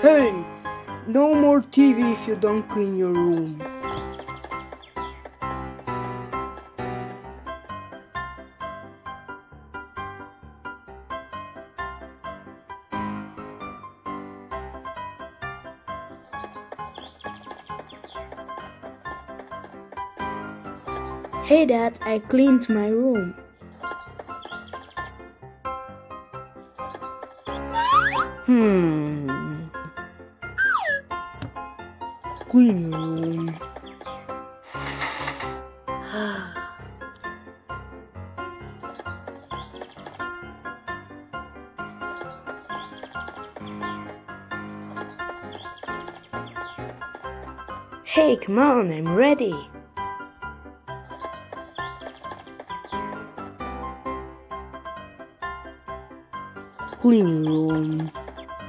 Hey! No more TV if you don't clean your room. Hey dad, I cleaned my room. Hmm. Clean room. Hey, come on, I'm ready. Clean room.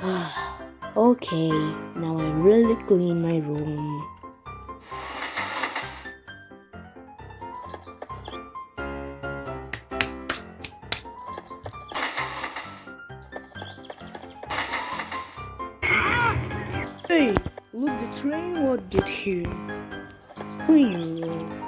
okay, now I really clean my room. Hey, look the train what did here. Clean room.